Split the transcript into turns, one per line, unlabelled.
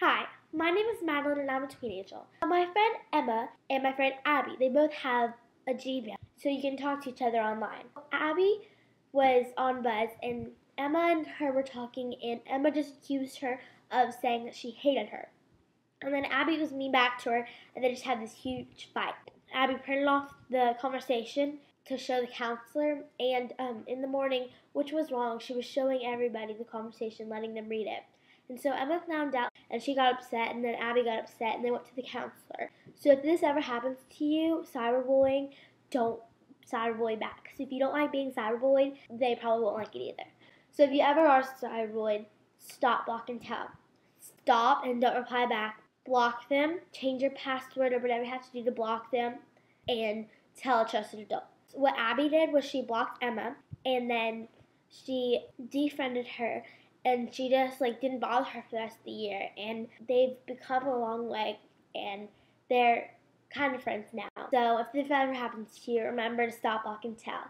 Hi, my name is Madeline and I'm a tween angel. My friend Emma and my friend Abby, they both have a Gmail, so you can talk to each other online. Abby was on Buzz and Emma and her were talking and Emma just accused her of saying that she hated her. And then Abby was mean back to her and they just had this huge fight. Abby printed off the conversation to show the counselor and um, in the morning, which was wrong, she was showing everybody the conversation, letting them read it. And so Emma found out and she got upset, and then Abby got upset, and they went to the counselor. So if this ever happens to you, cyberbullying, don't cyberbully back. Because if you don't like being cyberbullied, they probably won't like it either. So if you ever are cyberbullied, stop, block, and tell. Stop and don't reply back. Block them, change your password or whatever you have to do to block them, and tell a trusted adult. What Abby did was she blocked Emma, and then she defriended her and she just like didn't bother her for the rest of the year and they've become a long way and they're kind of friends now. So if this ever happens to you remember to stop block and tell